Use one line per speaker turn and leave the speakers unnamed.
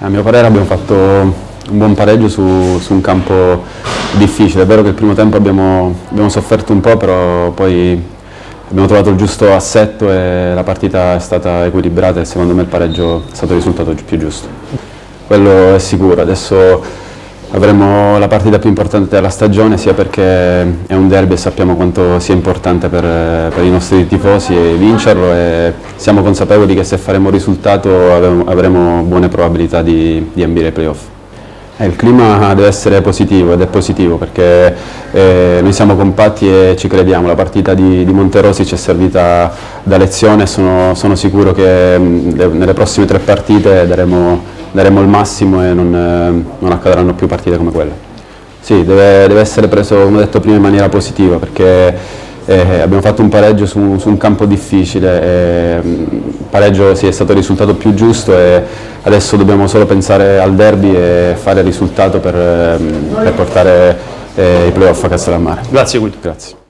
A mio parere abbiamo fatto un buon pareggio su, su un campo difficile, è vero che il primo tempo abbiamo, abbiamo sofferto un po', però poi abbiamo trovato il giusto assetto e la partita è stata equilibrata e secondo me il pareggio è stato il risultato più giusto. Quello è sicuro, adesso avremo la partita più importante della stagione sia perché è un derby e sappiamo quanto sia importante per, per i nostri tifosi e vincerlo e siamo consapevoli che se faremo risultato avremo buone probabilità di, di ambire ai playoff. Eh, il clima deve essere positivo ed è positivo perché eh, noi siamo compatti e ci crediamo, la partita di, di Monterosi ci è servita da lezione e sono, sono, sicuro che mh, nelle prossime tre partite daremo, daremo il massimo e non, eh, non, accadranno più partite come quelle. Sì, deve, deve essere preso, come ho detto prima, in maniera positiva perché eh, abbiamo fatto un pareggio su, su un campo difficile, il pareggio sì, è stato il risultato più giusto e adesso dobbiamo solo pensare al derby e fare il risultato per, per portare eh, i playoff a Castellammare.
Grazie Guido.
Grazie.